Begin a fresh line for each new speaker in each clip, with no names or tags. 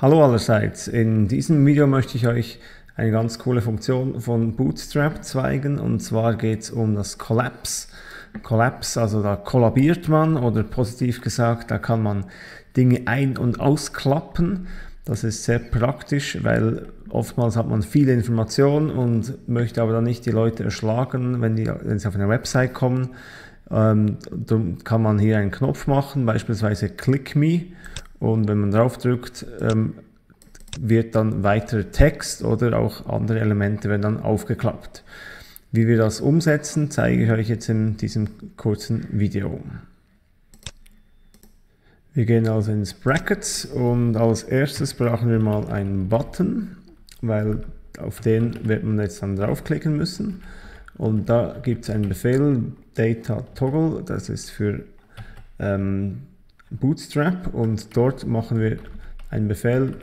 Hallo allerseits, in diesem Video möchte ich euch eine ganz coole Funktion von Bootstrap zeigen und zwar geht es um das Collapse. Collapse, also da kollabiert man oder positiv gesagt, da kann man Dinge ein- und ausklappen. Das ist sehr praktisch, weil oftmals hat man viele Informationen und möchte aber dann nicht die Leute erschlagen, wenn, die, wenn sie auf eine Website kommen. Ähm, dann kann man hier einen Knopf machen, beispielsweise Click Me und wenn man drauf drückt, ähm, wird dann weiter Text oder auch andere Elemente werden dann aufgeklappt. Wie wir das umsetzen, zeige ich euch jetzt in diesem kurzen Video. Wir gehen also ins Brackets und als erstes brauchen wir mal einen Button, weil auf den wird man jetzt dann draufklicken müssen. Und da gibt es einen Befehl, Data Toggle, das ist für ähm, Bootstrap und dort machen wir einen Befehl,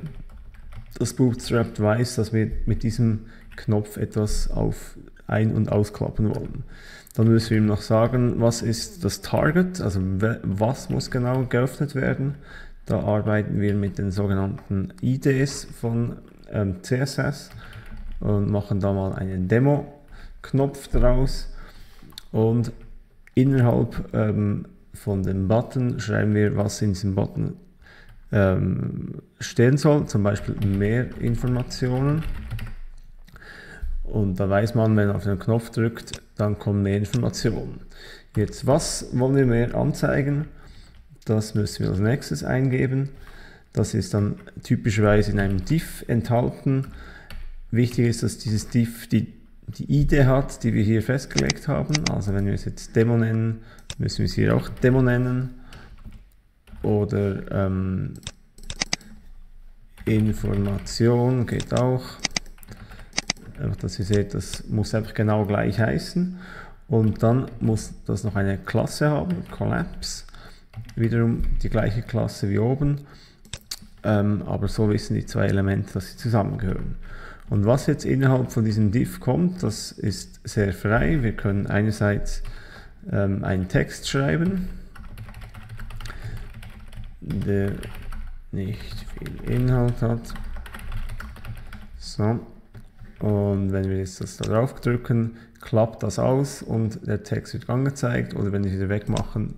dass Bootstrap weiß, dass wir mit diesem Knopf etwas auf ein- und ausklappen wollen. Dann müssen wir ihm noch sagen, was ist das Target, also was muss genau geöffnet werden. Da arbeiten wir mit den sogenannten IDs von ähm, CSS und machen da mal einen Demo-Knopf draus und innerhalb ähm, von dem Button schreiben wir, was in diesem Button ähm, stehen soll, zum Beispiel mehr Informationen. Und da weiß man, wenn man auf den Knopf drückt, dann kommen mehr Informationen. Jetzt, was wollen wir mehr anzeigen? Das müssen wir als nächstes eingeben. Das ist dann typischerweise in einem Div enthalten. Wichtig ist, dass dieses Div die, die ID hat, die wir hier festgelegt haben. Also wenn wir es jetzt Demo nennen, müssen wir es hier auch Demo nennen. Oder ähm, Information geht auch. Einfach, dass ihr seht, das muss einfach genau gleich heißen. Und dann muss das noch eine Klasse haben, Collapse. Wiederum die gleiche Klasse wie oben. Ähm, aber so wissen die zwei Elemente, dass sie zusammengehören. Und was jetzt innerhalb von diesem Div kommt, das ist sehr frei. Wir können einerseits ähm, einen Text schreiben, der nicht viel Inhalt hat. So. Und wenn wir jetzt das da drauf drücken, klappt das aus und der Text wird angezeigt. Oder wenn wir wieder wegmachen,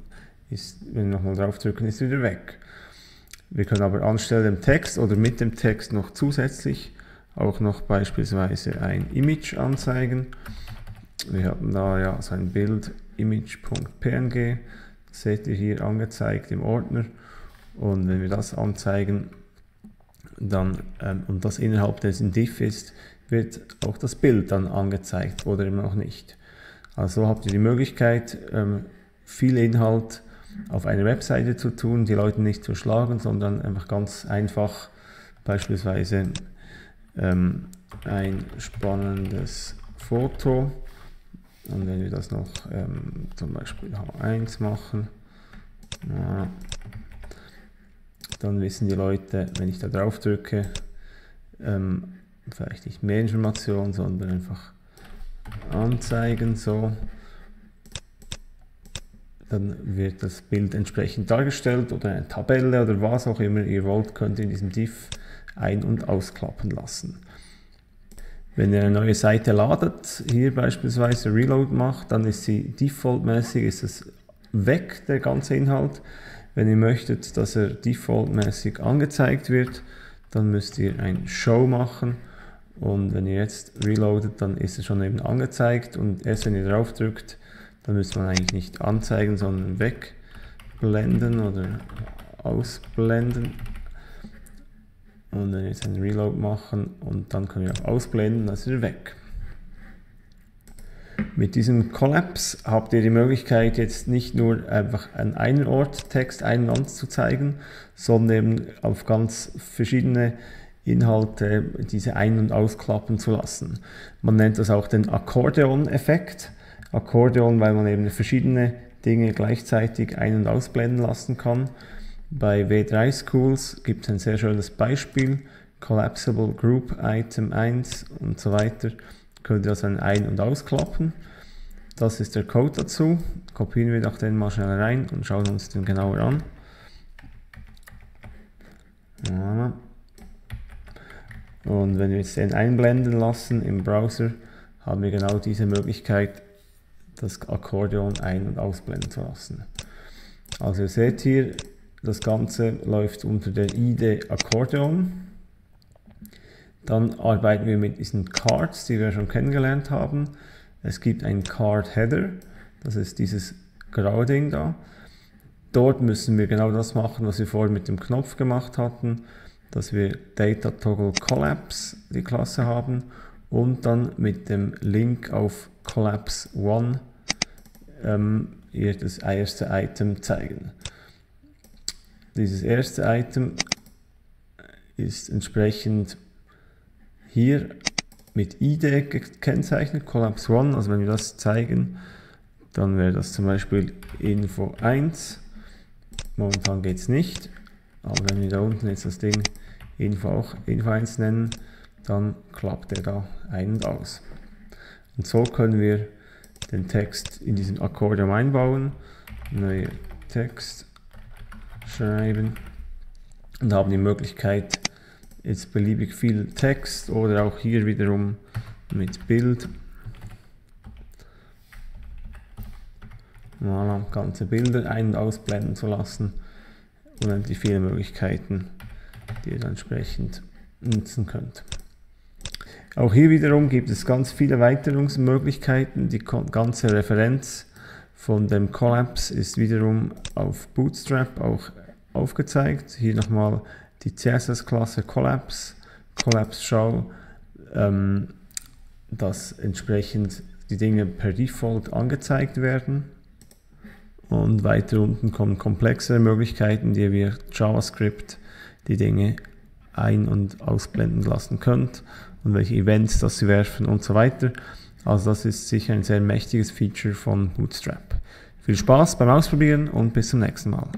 ist, wenn wir nochmal drauf drücken, ist wieder weg. Wir können aber anstelle dem Text oder mit dem Text noch zusätzlich auch noch beispielsweise ein Image anzeigen. Wir haben da ja so ein Bild image.png, das seht ihr hier angezeigt im Ordner. Und wenn wir das anzeigen, dann, ähm, und das innerhalb dessen Div ist, wird auch das Bild dann angezeigt oder eben auch nicht. Also habt ihr die Möglichkeit, ähm, viel Inhalt auf einer Webseite zu tun, die Leute nicht zu schlagen, sondern einfach ganz einfach beispielsweise ähm, ein spannendes Foto und wenn wir das noch ähm, zum Beispiel H1 machen, ja, dann wissen die Leute, wenn ich da drauf drücke, ähm, vielleicht nicht mehr Informationen, sondern einfach anzeigen, so, dann wird das Bild entsprechend dargestellt oder eine Tabelle oder was auch immer ihr wollt, könnt ihr in diesem Div ein- und ausklappen lassen. Wenn ihr eine neue Seite ladet, hier beispielsweise Reload macht, dann ist sie defaultmäßig ist es weg, der ganze Inhalt. Wenn ihr möchtet, dass er defaultmäßig angezeigt wird, dann müsst ihr ein Show machen und wenn ihr jetzt reloadet, dann ist es schon eben angezeigt und erst wenn ihr drauf drückt, dann müsste man eigentlich nicht anzeigen, sondern wegblenden oder ausblenden. Und dann jetzt einen Reload machen und dann können wir auch ausblenden, dann ist er weg. Mit diesem Collapse habt ihr die Möglichkeit, jetzt nicht nur einfach an einen Ort Text einen anzuzeigen, sondern eben auf ganz verschiedene Inhalte diese ein- und ausklappen zu lassen. Man nennt das auch den Akkordeon-Effekt. Akkordeon, weil man eben verschiedene Dinge gleichzeitig ein- und ausblenden lassen kann. Bei W3 Schools gibt es ein sehr schönes Beispiel, Collapsible Group Item 1 und so weiter. Könnt ihr das dann ein- und ausklappen. Das ist der Code dazu. Kopieren wir doch den mal schnell rein und schauen uns den genauer an. Und wenn wir jetzt den einblenden lassen im Browser, haben wir genau diese Möglichkeit, das Akkordeon ein- und ausblenden zu lassen. Also ihr seht hier, das Ganze läuft unter der ID Akkordeon. Dann arbeiten wir mit diesen Cards, die wir schon kennengelernt haben. Es gibt einen Card Header, das ist dieses graue Ding da. Dort müssen wir genau das machen, was wir vorhin mit dem Knopf gemacht hatten, dass wir Data Toggle Collapse die Klasse haben und dann mit dem Link auf Collapse One ähm, ihr das erste Item zeigen. Dieses erste Item ist entsprechend hier mit ID gekennzeichnet, Collapse One, also wenn wir das zeigen, dann wäre das zum Beispiel Info 1. Momentan geht es nicht, aber wenn wir da unten jetzt das Ding Info auch Info 1 nennen, dann klappt er da ein- und aus. Und so können wir den Text in diesen Akkordeon einbauen, neue Text schreiben und haben die Möglichkeit, jetzt beliebig viel Text oder auch hier wiederum mit Bild. Voilà, ganze Bilder ein- und ausblenden zu lassen. Unendlich viele Möglichkeiten, die ihr dann entsprechend nutzen könnt. Auch hier wiederum gibt es ganz viele Erweiterungsmöglichkeiten. Die ganze Referenz von dem Collapse ist wiederum auf Bootstrap auch aufgezeigt. Hier nochmal die CSS-Klasse Collapse, Collapse Show, ähm, dass entsprechend die Dinge per Default angezeigt werden. Und weiter unten kommen komplexere Möglichkeiten, die wir JavaScript die Dinge ein- und ausblenden lassen könnt und welche Events das sie werfen und so weiter. Also das ist sicher ein sehr mächtiges Feature von Bootstrap. Viel Spaß beim Ausprobieren und bis zum nächsten Mal.